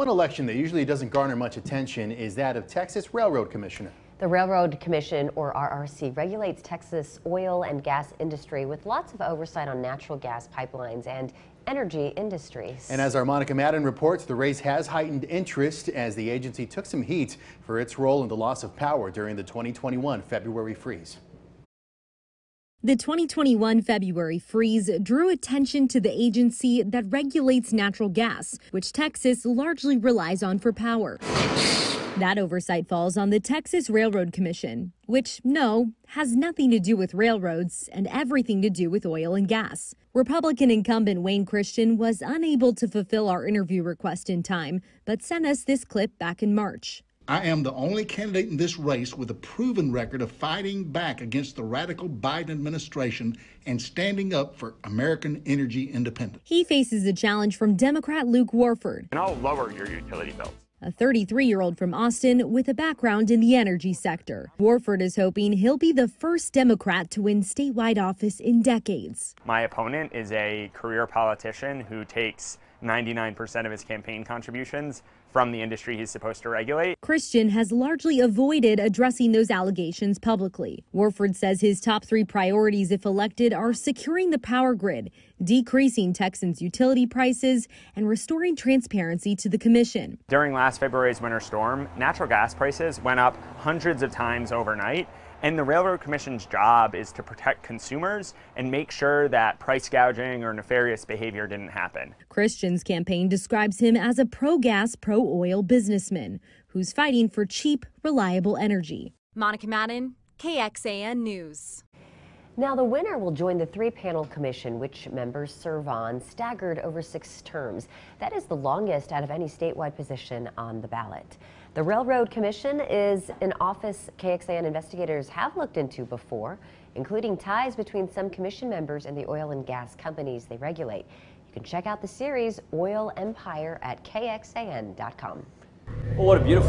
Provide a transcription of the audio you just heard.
One election that usually doesn't garner much attention is that of Texas Railroad Commissioner. The Railroad Commission, or RRC, regulates Texas oil and gas industry with lots of oversight on natural gas pipelines and energy industries. And as our Monica Madden reports, the race has heightened interest as the agency took some heat for its role in the loss of power during the 2021 February freeze. The 2021 February freeze drew attention to the agency that regulates natural gas, which Texas largely relies on for power. That oversight falls on the Texas Railroad Commission, which, no, has nothing to do with railroads and everything to do with oil and gas. Republican incumbent Wayne Christian was unable to fulfill our interview request in time, but sent us this clip back in March. I am the only candidate in this race with a proven record of fighting back against the radical Biden administration and standing up for American energy independence. He faces a challenge from Democrat Luke Warford. And I'll lower your utility bills a 33 year old from Austin with a background in the energy sector. Warford is hoping he'll be the first Democrat to win statewide office in decades. My opponent is a career politician who takes 99% of his campaign contributions from the industry he's supposed to regulate. Christian has largely avoided addressing those allegations publicly. Warford says his top three priorities, if elected, are securing the power grid, decreasing Texans' utility prices, and restoring transparency to the commission. During last February's winter storm, natural gas prices went up hundreds of times overnight. And the Railroad Commission's job is to protect consumers and make sure that price gouging or nefarious behavior didn't happen. Christian's campaign describes him as a pro gas, pro oil businessman who's fighting for cheap, reliable energy. Monica Madden, KXAN News. Now, the winner will join the three panel commission, which members serve on staggered over six terms. That is the longest out of any statewide position on the ballot. The Railroad Commission is an office KXAN investigators have looked into before, including ties between some commission members and the oil and gas companies they regulate. You can check out the series Oil Empire at kxan.com. Well, what a beautiful